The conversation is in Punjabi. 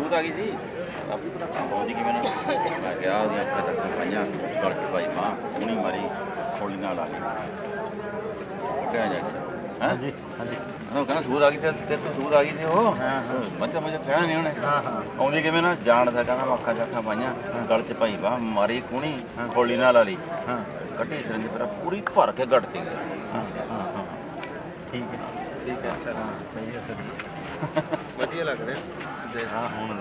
ਸੂਤ ਆ ਗਈ ਸੀ। ਪਹੁੰਚ ਕਿਵੇਂ ਨਾ ਮੈਂ ਗਿਆ ਉਹਦੀਆਂ ਅੱਖਾਂ ਤੱਕ ਪਾਈਆਂ ਗਲ ਚ ਪਾਈ ਮਾਂ ਹੁਣੀ ਮਾਰੀ ਹੌਲੀ ਨਾਲ ਆ ਗਈ। ਕਿਹਾ ਜਾ ਕੇ ਹਾਂ? ਹਾਂਜੀ ਹਾਂਜੀ। ਉਹ ਕਹਿੰਦਾ ਸੂਤ ਆ ਗਈ ਤੇ ਤੇ ਤੂੰ ਸੂਤ ਆ ਗਈ ਤੇ ਉਹ। ਹਾਂ, ਹਾਂ। ਮੱਝ ਮੱਝ ਫੈਣਾ ਨਹੀਂ ਉਹਨੇ। ਹਾਂ ਹਾਂ। ਆਉਂਦੀ ਕਿਵੇਂ ਨਾ ਜਾਣਦਾ ਕਹਿੰਦਾ ਮੈਂ ਅੱਖਾਂ ਚੱਖਾਂ ਪਾਈਆਂ ਗਲ ਚ ਪਾਈ ਬਾਹ ਮਾਰੀ ਕੁਣੀ ਹੌਲੀ ਨਾਲ ਵਾਲੀ। ਹਾਂ। ਕੱਢੀ ਸਿਰੰਜ ਪਰ ਪੂਰੀ ਭਰ ਕੇ ਗੱਡ ਤੇ ਗਿਆ ਹਾਂ ਹਾਂ ਹਾਂ। ਠੀਕ ਹੈ। ਠੀਕ ਹੈ। ਹਾਂ ਸਹੀ ਹੈ ਹੈ ਵਧੀਆ ਲੱਗ ਰਿਹਾ ਹਾਂ ਹੁਣ